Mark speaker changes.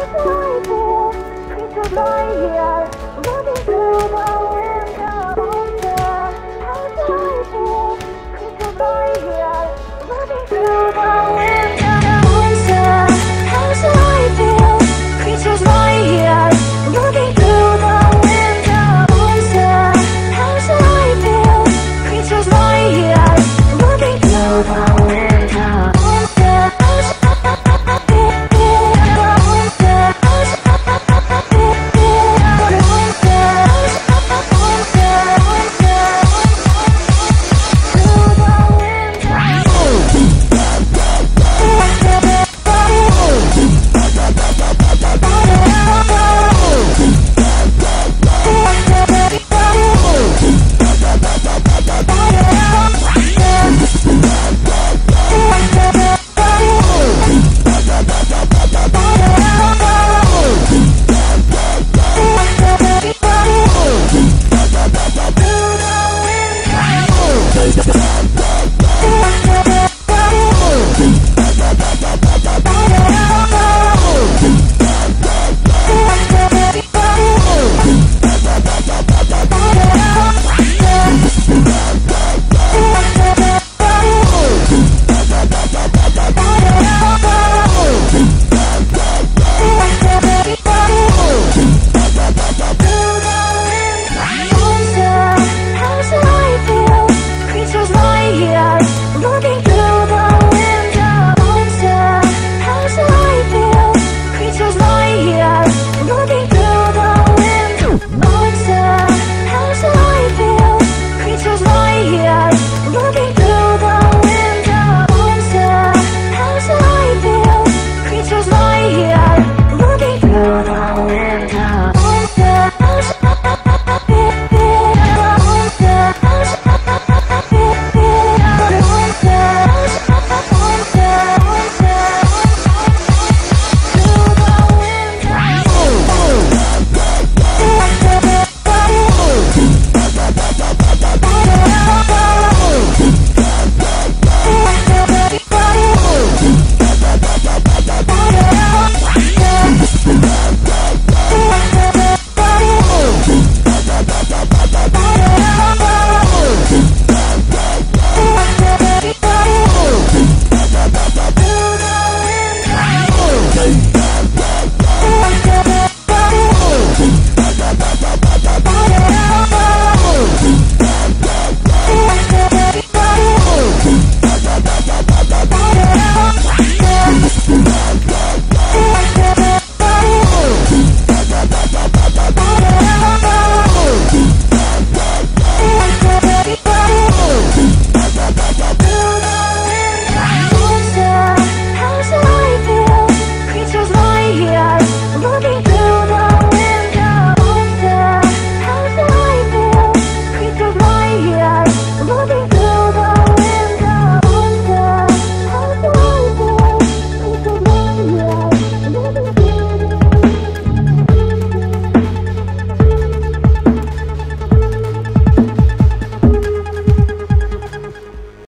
Speaker 1: Please lie here, please lie here.